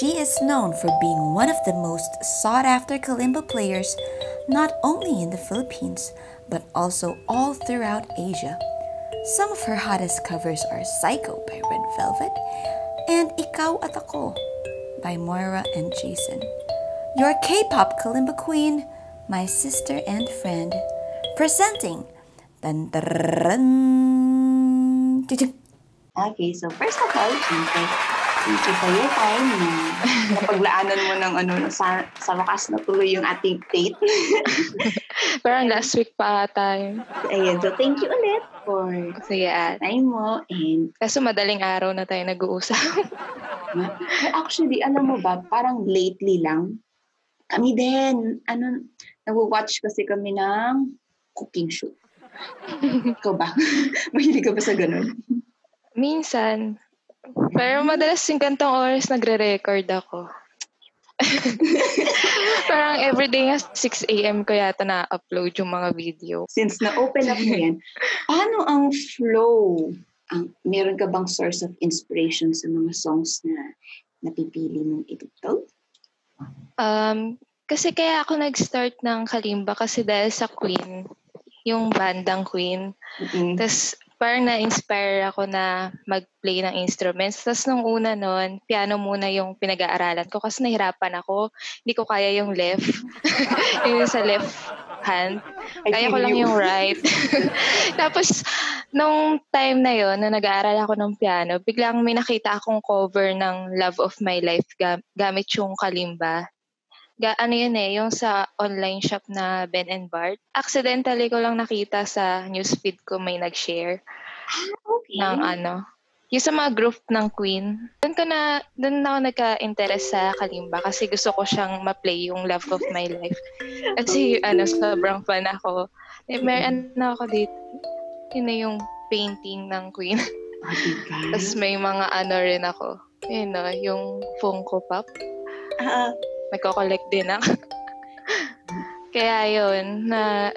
She is known for being one of the most sought after kalimba players not only in the Philippines but also all throughout Asia. Some of her hottest covers are Psycho by Red Velvet and Ikaw at Ako by Moira and Jason. Your K-pop kalimba queen, my sister and friend, presenting Tan Taran. Okay, so first of all, thank you for your time na napaglaanan mo ng ano, sa, sa wakas na tuloy yung ating date. Parang last week pa tayo. Ayun, so thank you ulit for Sige, at. time mo and Kaso madaling araw na tayo nag-uusap. actually, alam mo ba, parang lately lang, kami din, ano, nag-watch kasi kami ng cooking show. Ikaw ba? Mahilig ka ba sa ganun? Minsan. Pero madalas yung gantong oras nagre-record ako. Parang everyday nga 6 a.m. ko yata na-upload yung mga video. Since na-open up mo yan, paano ang flow? Ang, meron ka bang source of inspiration sa mga songs na napipili mong itugtog? Um, kasi kaya ako nag-start ng Kalimba kasi dahil sa Queen, yung bandang Queen. Mm-mm. Tapos parang na-inspire ako na mag-play ng instruments. Tapos nung una nun, piano muna yung pinag-aaralan ko kasi nahirapan ako. Hindi ko kaya yung left. yung sa left hand. Kaya ko lang yung right. Tapos, nung time na yon na nag-aaral ako ng piano, biglang may nakita akong cover ng Love of My Life ga- gamit yung kalimba. Ga ano yun eh, yung sa online shop na Ben and Bart. Accidentally ko lang nakita sa newsfeed ko may nag-share Okay. ng ano, yung sa mga group ng Queen. Doon ko na, doon ako nagka-interest sa kalimba kasi gusto ko siyang ma-play yung Love of My Life. Kasi ano, sobrang fan ako. Eh, may ano ako dito. Yun na yung painting ng Queen. Ah, diba? Tapos may mga ano rin ako. Yun no, yung Funko Pop. Ah, Nagko-collect din ako. Kaya yun, na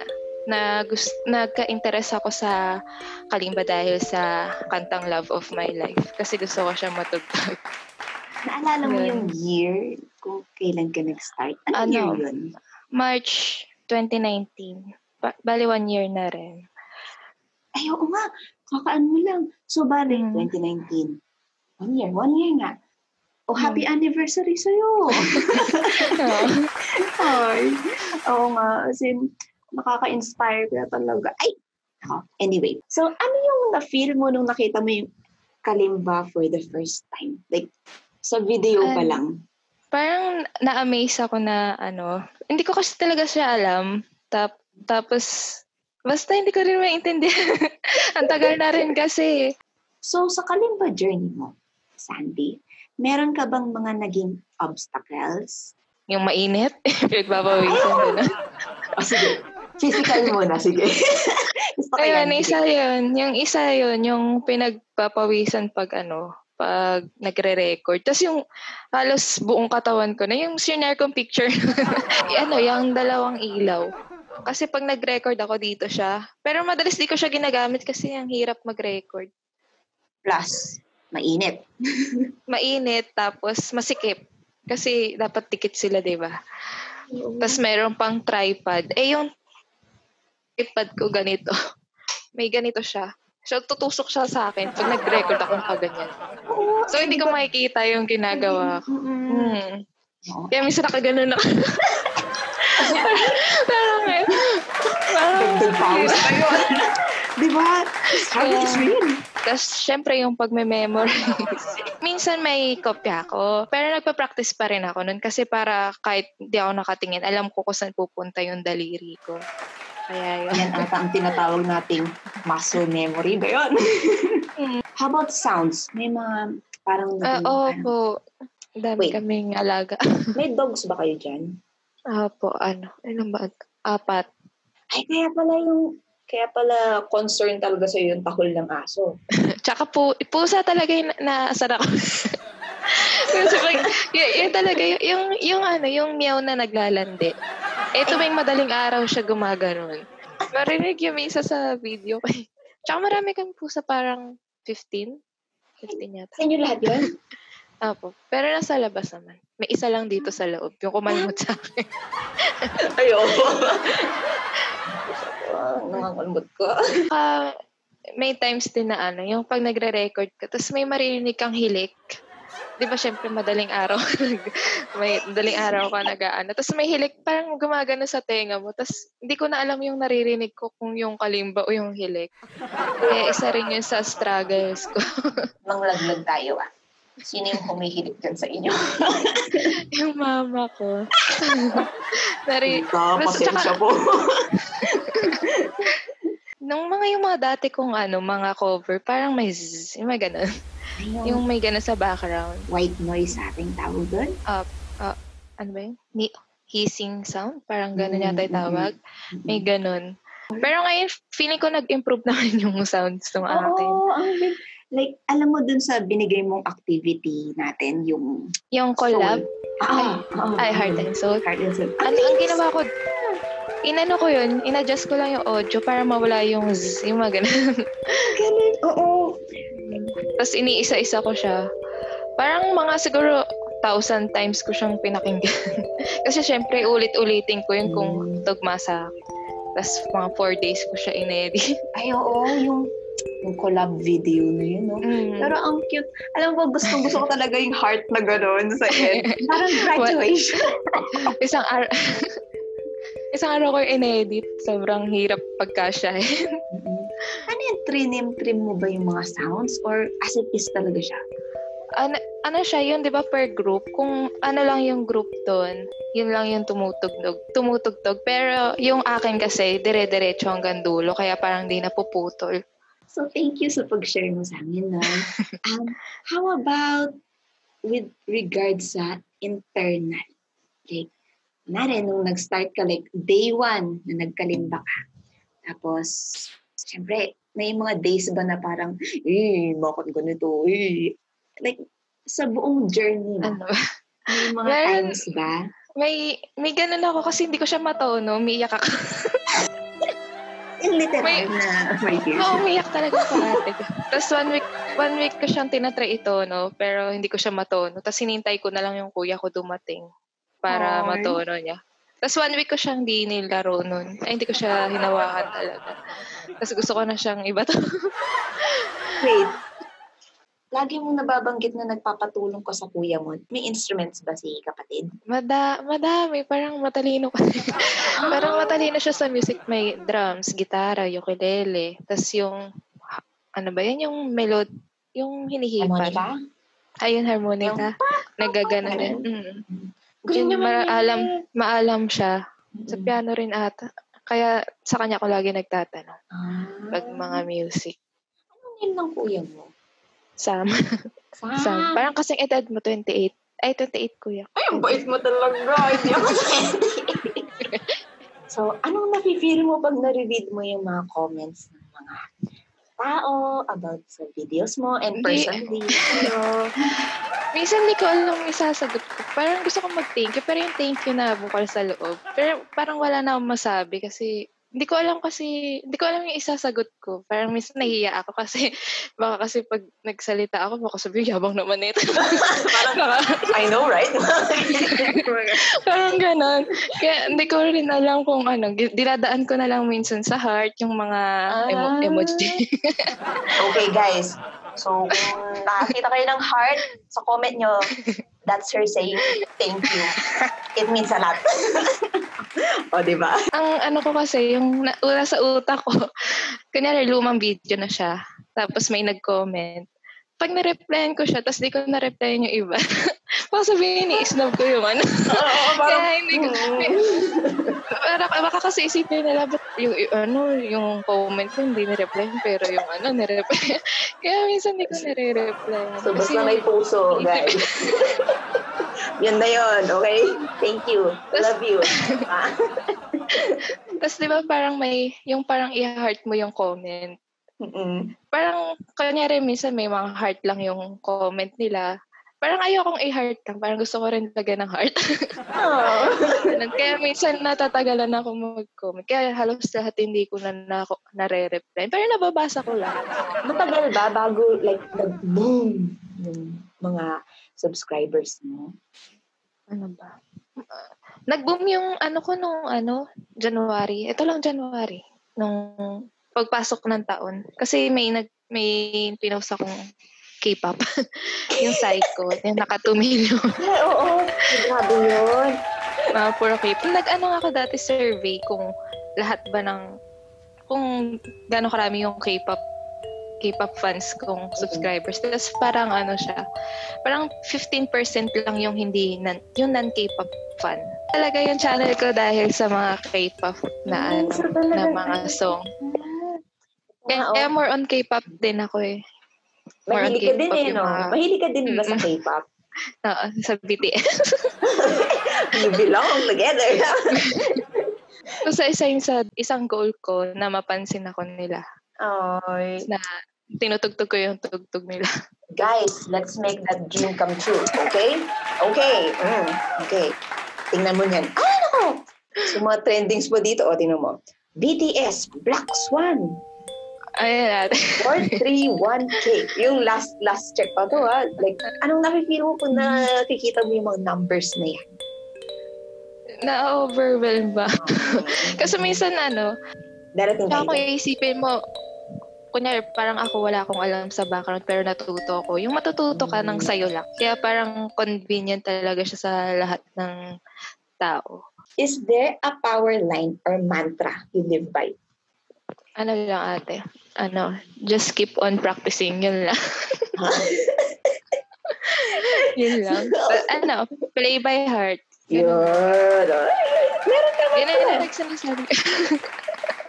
na gust, nagka-interest ako sa kalimba dahil sa kantang Love of My Life. Kasi gusto ko siya matugtog. naalala mo Yun. yung year kung kailan ka nag-start? Ano, Ano? year yun? March 2019. Ba- bali one year na rin. Ay, oo nga. Kakaan mo lang. So, bali, Mm. 2019. One year. One year nga. Oh, happy Hmm. anniversary sa'yo. Ay. Oo nga. As in, nakaka-inspire ka talaga. Ay! Ako. Anyway. So, ano yung na-feel mo nung nakita mo yung kalimba for the first time? Like, sa video pa lang. Parang na-amaze ako na ano, hindi ko kasi talaga siya alam. Tap, tapos, basta hindi ko rin maintindihan. Ang tagal na rin kasi. So, sa kalimba journey mo, Sandy, meron ka bang mga naging obstacles? Yung mainit, pinagpapawisan din. O sige, physical muna, sige. Ayun, isa yun. Yung isa yun, yung pinagpapawisan pag ano, pag nagre-record. Tapos yung halos buong katawan ko na, yung sinare kong picture, ano, yung dalawang ilaw. Kasi pag nag-record ako dito siya. Pero madalas di ko siya ginagamit kasi ang hirap mag-record. Plus, mainit. Mainit, tapos masikip. Kasi dapat tikit sila, di ba? Tapos meron pang tripod. Eh, yung tripod ko ganito. May ganito siya. So, tutusok siya sa akin pag nag-record ako ng ganyan. Oo. So, hindi ko makikita yung ginagawa ko. Hmm. Kaya minsan nakaganon ako. parang, eh, parang, Dagdag pause yun. Di ba? Struggle is real. Tapos, syempre, yung pag-memorize. Minsan may kopya ako. Pero nagpa-practice pa rin ako nun. Kasi para kahit di ako nakatingin, alam ko kung saan pupunta yung daliri ko. Kaya yun. Yan ata ang tinatawag nating muscle memory ba yun? How about sounds? May mga parang naging, Oo ano, po. Dami Wait. kaming alaga. may dogs ba kayo dyan? Opo, ano? Ilan ba? Apat. Ay, kaya pala yung kaya pala concern talaga sa yung tahol ng aso. Tsaka po, pusa talaga yung naasar ako. Kasi pag, yun, yun talaga, yung, yung, yung ano, yung meow na naglalandi. Eh, tuwing madaling araw siya gumaganon. Marinig yung isa sa video. Tsaka marami kang pusa, parang 15? 15 yata. Sa inyo lahat yun? Apo. Pero nasa labas naman. May isa lang dito sa loob. Yung kumalmot sa akin. Ayoko. Nangangalmot ko. Ah, may times din na ano, yung pag nagre-record ka, tapos may maririnig kang hilik. Di ba, syempre, madaling araw. may madaling araw ka nag-ano. Tapos may hilik, parang gumagano sa tenga mo. Tapos hindi ko na alam yung naririnig ko kung yung kalimba o yung hilik. Kaya isa rin yun sa struggles ko. Manglaglag tayo ah. Sino yung humihilig dyan sa inyo? yung mama ko. Nari, Ka, pasensya tsaka- po. Nung mga yung mga dati kong ano, mga cover, parang may zzz, yung may ganun. yung Yung may ganun sa background. white noise sa ating tawag doon. Ano ba yun? Ni- hissing sound? Parang ganun Mm, yata yung tawag. May ganun. Pero ngayon, feeling ko nag-improve naman yung sounds ng akin. Oo, ang big. Like, alam mo dun sa binigay mong activity natin, yung Yung collab, soul. Ah, ah, ay, Heart and Soul. Heart and soul. Ano, ang ginawa ko, inano ko yun, in-adjust ko lang yung audio para mawala yung zzz, yung mga ganun. Ganun, oo. Tapos iniisa-isa ko siya. Parang mga siguro thousand times ko siyang pinakinggan. Kasi syempre, ulit-ulitin ko yun kung Mm. tugma sa akin. Tapos mga four days ko siya inedit. Ay, oo, yung, yung collab video na yun, no? Mm. Pero ang cute. Alam mo, gusto gusto ko talaga yung heart na gano'n sa end. Parang graduation. isang araw, isang araw ko inedit. Sobrang hirap pagkasyahin. ano yung trim trim mo ba yung mga sounds? Or as it is talaga siya? ano, ano siya yun, di ba, per group? Kung ano lang yung group doon, yun lang yung tumutugtog. Tumutugtog. Pero yung akin kasi, dire-diretso hanggang dulo. Kaya parang di napuputol. So, thank you sa pag-share mo sa amin, no? um, how about with regards sa internal? Like, nare, nung nag-start ka, like, day one na nagkalimba ka. Tapos, syempre, may mga days ba na parang, eh, bakit ganito? Eh. Like, sa buong journey Ano? may mga Meron. times ba? May, may ganun ako kasi hindi ko siya matono. Umiiyak ako. In literal May- na, my dear. Oo, umiiyak talaga sa ate. Tapos one week, one week ko siyang tinatry ito, no? Pero hindi ko siya matono. Tapos hinintay ko na lang yung kuya ko dumating para Ay. matono niya. Tapos one week ko siyang di nilaro nun. Ay, hindi ko siya hinawakan talaga. Tapos gusto ko na siyang iba to. Wait. Lagi mong nababanggit na nagpapatulong ko sa kuya mo. May instruments ba si kapatid? Mada, madami. Parang matalino kasi. parang matalino siya sa music. May drums, gitara, ukulele. Tapos yung, ano ba yan? Yung melod, yung hinihipan. Harmonica? Ayun, harmonica. Nagagano din. Ganun. Mm. Galing naman maalam, yun. maalam siya. Sa Mm. piano rin ata. Kaya sa kanya ko lagi nagtatanong. Ah. Pag mga music. Anong name ng kuya mo? Sam. Sam. Sam. Parang kasing edad mo, 28. Ay, 28 kuya. Ay, ang bait mo talaga. Hindi ako So, anong nafe-feel mo pag nare-read mo yung mga comments ng mga tao about sa videos mo and personally? Ano? Minsan hindi ko alam yung isasagot ko. Parang gusto kong mag-thank you, pero yung thank you na bukal sa loob. Pero parang wala na akong masabi kasi hindi ko alam kasi, hindi ko alam yung isasagot ko. Parang minsan nahihiya ako kasi baka kasi pag nagsalita ako, baka sabi, yabang naman nito. Parang, I know, right? Parang ganon. Kaya hindi ko rin alam kung ano. Dinadaan ko na lang minsan sa heart yung mga emo- Ah. emoji. okay, guys. So, kung nakakita kayo ng heart sa comment nyo, that's her saying thank you. It means a lot. O, di ba? Ang ano ko kasi, yung na, una sa utak ko, kunyari lumang video na siya, tapos may nag-comment. Pag na-replyan ko siya, tapos di ko na-replyan yung iba, baka sabihin ni isnob ko yung ano. Oo, Kaya hindi ko, baka, baka kasi isipin nila, ba't yung, yung ano, yung comment ko hindi na-reply, pero yung ano, na-reply. Kaya minsan hindi ko nare-reply. So, basta may puso, guys. Yun na yun, okay? Thank you. Love you. Ah. Tapos di ba parang may, yung parang i-heart mo yung comment. Mm-mm. Parang, kanyari minsan may mga heart lang yung comment nila. Parang ayokong i-heart lang. Parang gusto ko rin lagyan ng heart. Oh. Kaya minsan natatagalan ako mag-comment. Kaya halos lahat hindi ko na, na nare-reply. Pero nababasa ko lahat. Matagal ba bago, like, nag-boom yung mga subscribers mo? Ano ba? Nag-boom yung ano ko nung ano, January. Ito lang January. Nung pagpasok ng taon. Kasi may nag may pinost akong K-pop. yung Psycho. Yung naka 2 million. Ay, oo. Grabe yun. Mga puro K-pop. Nag-ano ako dati survey kung lahat ba ng kung gaano karami yung K-pop K-pop fans kong subscribers. Tapos parang ano siya, parang 15% lang yung hindi, nan, yung non-K-pop fan. Talaga yung channel ko dahil sa mga K-pop na ano, na mga song. Kaya, kaya more on K-pop din ako eh. More Mahilig ka din eh, no? Mga... Mahilig ka din ba sa K-pop? Oo, sa BTS. you belong together. so, sa isa yung sa isang goal ko na mapansin ako nila. Ay. Na tinutugtog ko yung tugtog nila. Guys, let's make that dream come true, okay? Okay. Mm, okay. Tingnan mo niyan. Ay, nako! So, mga trendings mo dito, o, tingnan mo. BTS, Black Swan. Ayan natin. 431K. Yung last last check pa to, ha? Like, anong nakikita mo kung nakikita mo yung mga numbers na yan? Na-overwhelm ba? Kasi minsan, ano, Darating tayo. Ako isipin mo, kunyari, parang ako wala akong alam sa background pero natuto ko. Yung matututo ka ng sayo lang. Kaya parang convenient talaga siya sa lahat ng tao. Is there a power line or mantra you live by? Ano lang ate? Ano, just keep on practicing. Yun lang. yun lang. But, ano, play by heart. Yun. Meron ka ba? Yun ang nagsasabi.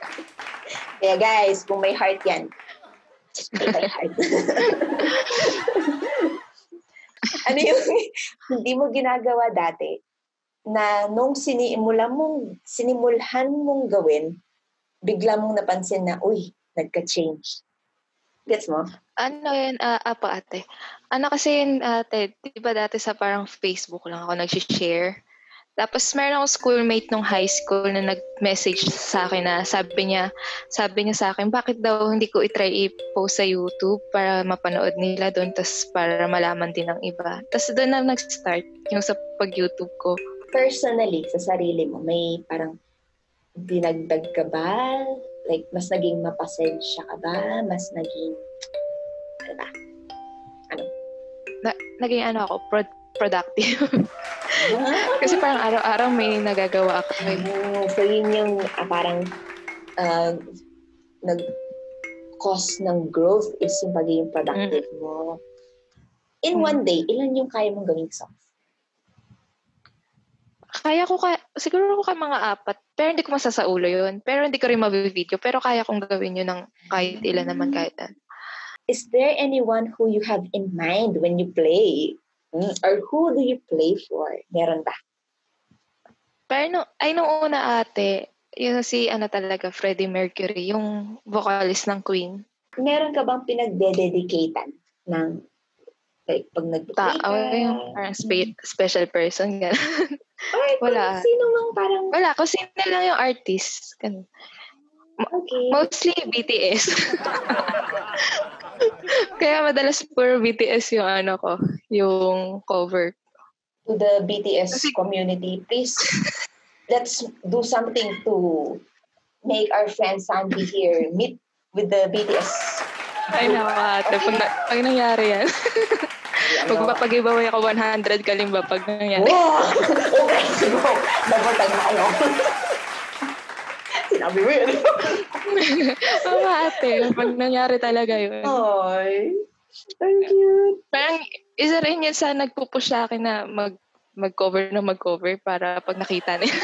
Kaya guys, kung may heart yan, by heart. ano yung hindi mo ginagawa dati na nung sinimulan mong, sinimulhan mong gawin, bigla mong napansin na, uy, nagka-change. Gets mo? Ano yun, uh, apo ate? Ano kasi yun ate, di ba dati sa parang Facebook lang ako nag-share? Tapos meron akong schoolmate nung high school na nag-message sa akin na sabi niya, sabi niya sa akin, bakit daw hindi ko i-try i-post sa YouTube para mapanood nila doon, tapos para malaman din ng iba. Tapos doon na nag-start yung sa pag-YouTube ko. Personally, sa sarili mo, may parang dinagdag ka ba? Like, mas naging mapasensya ka ba? Mas naging, ano ba? Ano? Na, naging ano ako, pro- productive. Kasi parang araw-araw may nagagawa ako. Eh. Mm, so yun yung uh, parang uh, nag cause ng growth is yung pagiging productive mm. mo. In mm. one day, ilan yung kaya mong gawing songs? Kaya ko, kaya, siguro ko kaya mga apat. Pero hindi ko masasaulo yun. Pero hindi ko rin mabibideo. Pero kaya kong gawin yun ng kahit ilan naman kahit ano. Is there anyone who you have in mind when you play? Hmm, or who do you play for? Meron ba? Pero no, ay nung una ate, yun si ano talaga, Freddie Mercury, yung vocalist ng Queen. Meron ka bang pinagdededicatean ng like pag nag-play ka? yung parang spe- special person, gano'n. Or wala. sino mang parang... Wala, kung sino lang yung artist. Ganun. Okay. Mostly BTS. Kaya madalas puro BTS yung ano ko, yung cover. To the BTS community, please, let's do something to make our friend Sandy here meet with the BTS. Ay, naku ate. Okay. Pag, na, pag nangyari yan. Pag ano? pag-giveaway ako 100 kalimba pag nangyari. Wow! Okay, po. Nagpatag na kayo. Sinabi mo yun. Oo, ate. Pag nangyari talaga yun. Ay. Thank you. Parang isa rin yun sa nagpupush sa akin na mag mag-cover na mag-cover para pag nakita nila.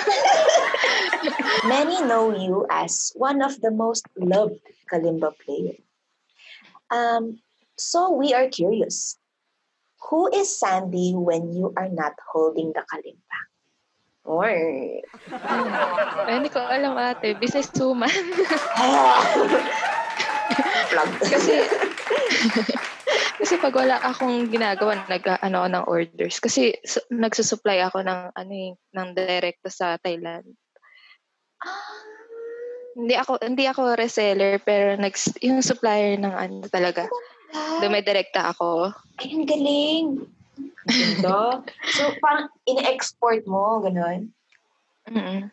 Many know you as one of the most loved kalimba player. Um, so we are curious. Who is Sandy when you are not holding the kalimba? Or... Ay, hindi ko alam ate. Business woman. kasi, kasi pag wala akong ginagawa, nag, ano, ng orders. Kasi su- nagsusupply ako ng, ano eh, ng direct sa Thailand. Ah. Hindi ako hindi ako reseller pero nag yung supplier ng ano talaga Ah, Dumidirekta ako. Ay, ang galing. Ang ganda. so, parang ina-export mo, gano'n. Mm-mm.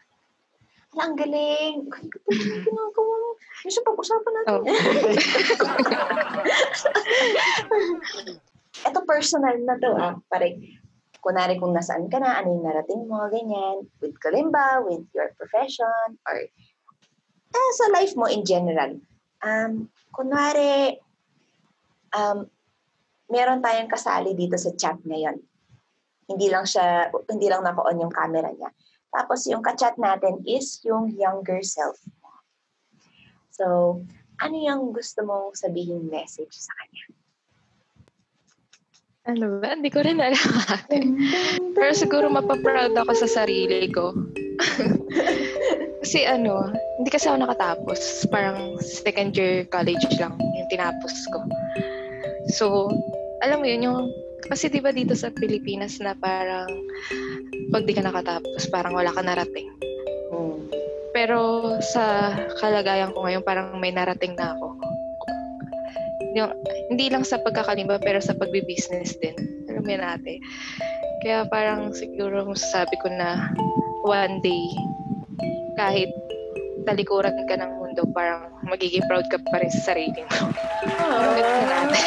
Ala, ang galing. Ang yung ginagawa mo. Gusto pag-usapan natin. Oh. Ito personal na to ah. Parang, kunwari kung nasaan ka na, ano yung narating mo, ganyan. With kalimba, with your profession, or eh, sa life mo in general. Um, kunwari, um, meron tayong kasali dito sa chat ngayon. Hindi lang siya, hindi lang naka-on yung camera niya. Tapos yung ka-chat natin is yung younger self. So, ano yung gusto mong sabihin message sa kanya? Ano ba? Hindi ko rin alam ate. Pero siguro mapaproud ako sa sarili ko. kasi ano, hindi kasi ako nakatapos. Parang second year college lang yung tinapos ko. So, alam mo yun, yung, kasi di ba dito sa Pilipinas na parang pag di ka nakatapos, parang wala ka narating. Hmm. Pero sa kalagayan ko ngayon, parang may narating na ako. Yung, hindi lang sa pagkakalimba, pero sa pagbi-business din. Alam mo yun ate. Kaya parang siguro masasabi ko na one day, kahit talikuran ka ng mundo, parang magiging proud ka pa rin sa sarili mo. Yung ganun ate.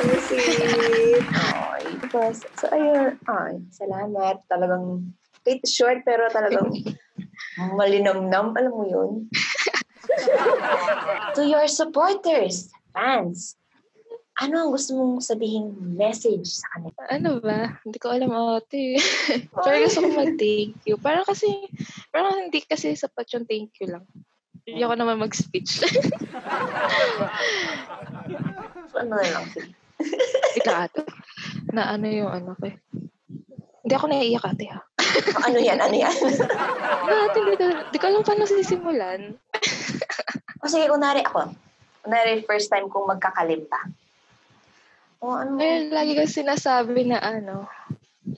Ang sweet. Diba? So, ayun. Ay, salamat. Talagang, kahit short, pero talagang malinamnam. Alam mo yun? to your supporters, fans, ano ang gusto mong sabihin message sa kanila? Ano ba? Hindi ko alam ate. Pero gusto ko mag-thank you. Parang kasi, parang hindi kasi sapat yung thank you lang. Hindi ako naman mag-speech. Ano na lang, sige. Ikaw ate. Na ano yung ano ko eh. Hindi ako naiiyak ate ha. ano yan? Ano yan? Ate, hindi ko, hindi ko alam paano sisimulan. o sige, kunwari ako. Kunwari, first time kong magkakalimba. O ano? Ayun, lagi ko sinasabi na ano,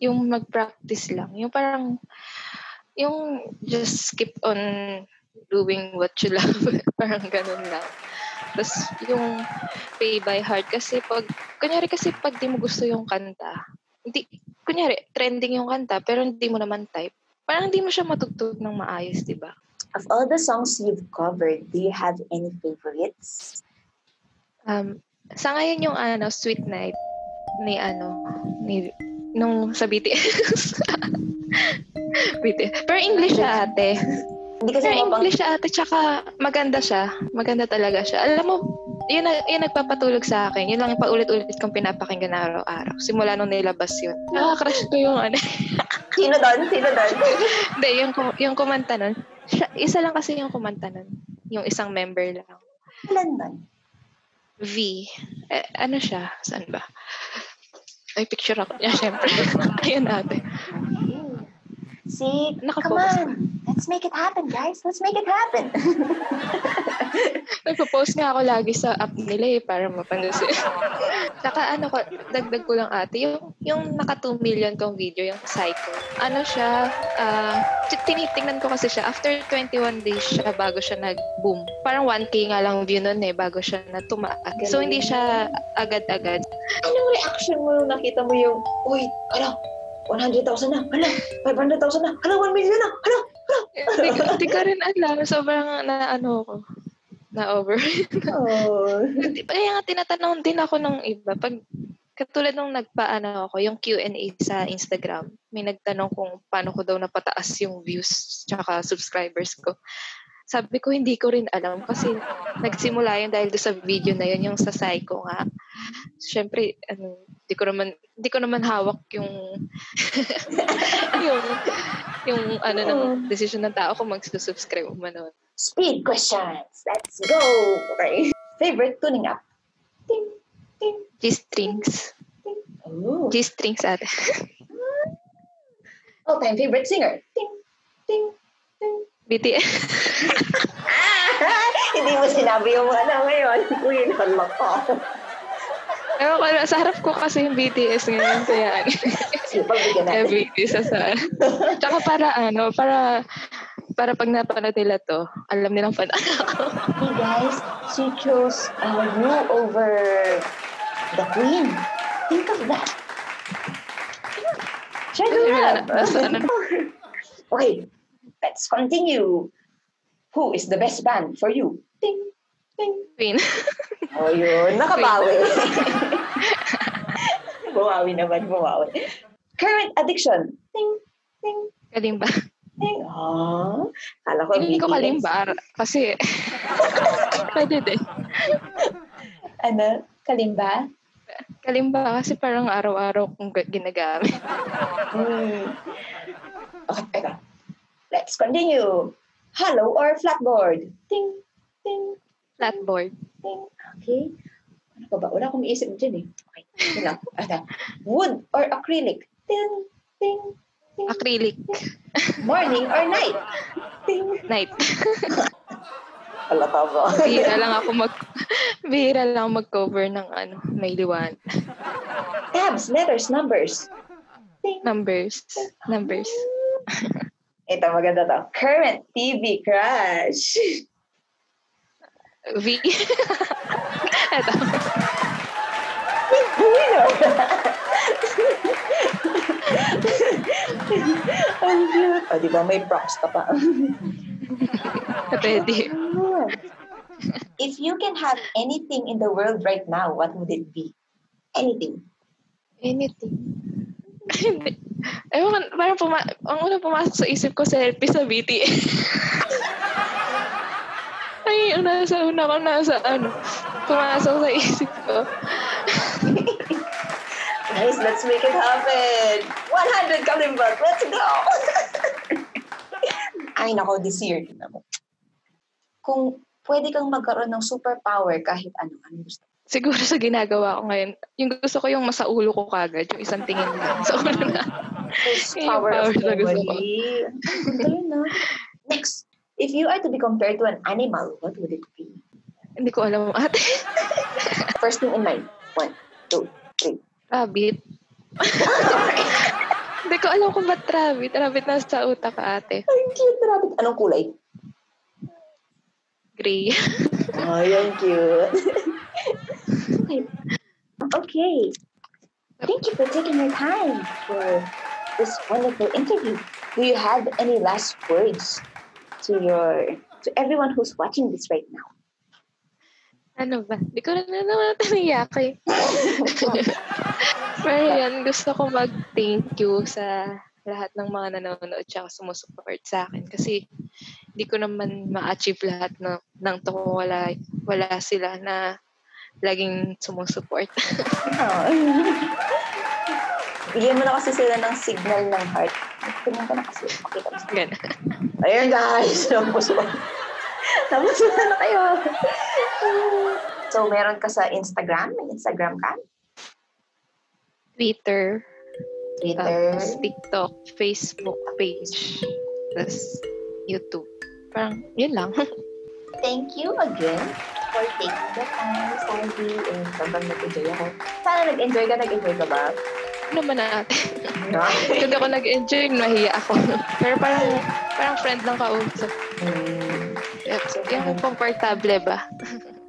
yung mag-practice lang. Yung parang, yung just keep on doing what you love. parang ganun lang. Tapos yung pay by heart kasi pag, kunyari kasi pag di mo gusto yung kanta, hindi, kunyari, trending yung kanta, pero hindi mo naman type, parang hindi mo siya matugtog ng maayos, di ba? Of all the songs you've covered, do you have any favorites? Um, sa ngayon yung ano, Sweet Night ni ano, ni nung sa BTS. BTS. Pero English siya ate. Hindi kasi mapang... English siya ate, tsaka maganda siya. Maganda talaga siya. Alam mo, yun, yun nagpapatulog sa akin. Yun lang yung paulit-ulit kong pinapakinggan araw-araw. Simula nung nilabas yun. Nakaka-crush ko yung ano. Sino doon? Sino doon? Hindi, yung, yung kumanta nun. Siya, isa lang kasi yung kumanta nun. Yung isang member lang. Ilan doon? V. Eh, ano siya? Saan ba? Ay, picture ako niya, syempre. Ayun ate. Si, come on. Let's make it happen, guys. Let's make it happen. Nagpo-post nga ako lagi sa app nila eh, para mapansin. Saka ano ko, dagdag ko lang ate, yung, yung naka 2 million kong video, yung Psycho. Ano siya, t- tinitingnan ko kasi siya, after 21 days siya bago siya nag-boom. Parang 1K nga lang view nun eh, bago siya na tumaas. So hindi siya agad-agad. Anong reaction mo nung nakita mo yung, uy, hala, 100,000 na, hala, 500,000 na, hala, 1 million na, hala. Hindi ko, hindi ko rin alam. Sobrang na ano ko, na over. Oh. Kaya nga tinatanong din ako ng iba. Pag katulad nung nagpaano ako, yung Q&A sa Instagram, may nagtanong kung paano ko daw napataas yung views tsaka subscribers ko. Sabi ko, hindi ko rin alam kasi nagsimula yun dahil doon sa video na yun, yung sa Psycho nga. Siyempre, ano, di ko naman, di ko naman hawak yung, yung, yung ano ng decision ng tao kung magsusubscribe o manood. Speed questions. Let's go. Okay. Favorite tuning app? Ting, ting, G-strings. Oh. G-strings ate. All-time favorite singer? Ting, ting, ting. BTS. Ah! Hindi mo sinabi yung ano ngayon. Uy, nakalak ko. Ewan ko, sa harap ko kasi yung BTS ngayon. Kaya, every isa sa... Tsaka para ano, para Para pag napanood nila to, alam nilang fan ako. Hey guys, she chose uh, you over the queen. Think of that. Share the love. okay, let's continue. Who is the best band for you? Ting, ting. Queen. Oh, yun. Nakabawi. bumawi naman, bumawi. Current addiction. Ting, ting, Kalimba. ting. Ah, kala ko Hindi ko kalimba. Kasi, pwede din. Ano? Kalimba? Kalimba kasi parang araw-araw kong ga- ginagamit. Hmm. Okay, teka. Let's continue. Hollow or flatboard? Ting, ting, Flatboard. ting. Okay. Ano pa ba? Wala akong iisip dyan eh. Okay. Ata. Wood or acrylic? Ting, ting, ting. Acrylic. Morning or night? Ting. Night. Halata ba? Bihira lang ako mag... Bihira lang mag-cover ng ano, may liwan. Tabs, letters, numbers. Ting. Numbers. Numbers. Ito, maganda to. Current TV crush. V. Eto. Winner! Ang cute. O, di ba may props ka pa? Pwede. If you can have anything in the world right now, what would it be? Anything. Anything. Hindi. Ewan parang puma- ang una pumasok sa isip ko, selfie sa BTS. Ay, ang nasa una ko, nasa ano, pumasok sa isip ko. Guys, let's make it happen. 100 kalimbot. Let's go! Ay, nako, this year. Kung pwede kang magkaroon ng superpower kahit ano, ano gusto? Siguro sa ginagawa ko ngayon, yung gusto ko yung masa ulo ko kagad, yung isang tingin lang sa ulo na. Power of power ganda yun, ah. Next, if you are to be compared to an animal, what would it be? Hindi ko alam ate. First thing in mind. One, two, three. Rabbit. Hindi ko alam kung ba't rabbit. Rabbit na sa utak ate. Ang cute na rabbit. Anong kulay? Gray. Ay, ang cute. Okay. Thank you for taking your time for this wonderful interview. Do you have any last words to your to everyone who's watching this right now? ano ba? Hindi ko na naman tiniyak eh. Pero yan, gusto ko mag-thank you sa lahat ng mga nanonood tsaka sumusupport sa akin. Kasi hindi ko naman ma-achieve lahat ng, ng to wala, wala sila na laging sumusupport. Oh. Bigyan mo na kasi sila ng signal ng heart. Tingnan ko na kasi. Makita mo. Ayun guys, tapos mo. Tapos na na kayo. So, meron ka sa Instagram? May Instagram ka? Twitter, Twitter? tapos TikTok, Facebook page, tapos YouTube. Parang, yun lang. Thank you again for taking the time, Sandy. And sobrang nag-enjoy ako. Sana nag-enjoy ka? Nag-enjoy ka ba? ano naman natin? Kung ako nag-enjoy, nahiya ako. Pero parang, parang friend lang kausap. Hmm. Yung comfortable ba?